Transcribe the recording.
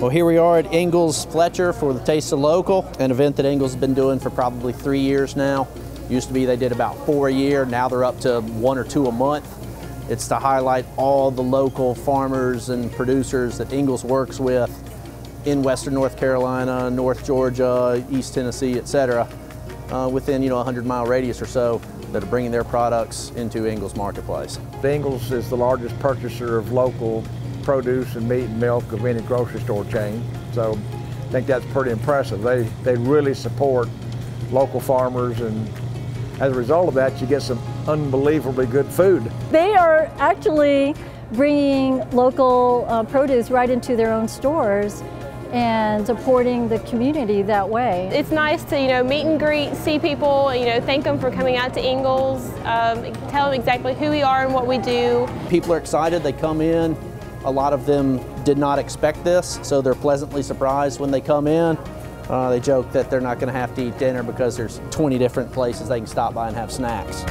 Well, here we are at Ingles Fletcher for the Taste of Local, an event that Ingles has been doing for probably three years now. Used to be they did about four a year, now they're up to one or two a month. It's to highlight all the local farmers and producers that Ingles works with in western North Carolina, North Georgia, East Tennessee, etc., uh, within you know a 100 mile radius or so that are bringing their products into Ingles marketplace. Ingles is the largest purchaser of local produce and meat and milk of any grocery store chain. So I think that's pretty impressive. They, they really support local farmers and as a result of that you get some unbelievably good food. They are actually bringing local uh, produce right into their own stores and supporting the community that way. It's nice to, you know, meet and greet, see people, you know, thank them for coming out to Ingles, um, tell them exactly who we are and what we do. People are excited, they come in, a lot of them did not expect this, so they're pleasantly surprised when they come in. Uh, they joke that they're not going to have to eat dinner because there's 20 different places they can stop by and have snacks.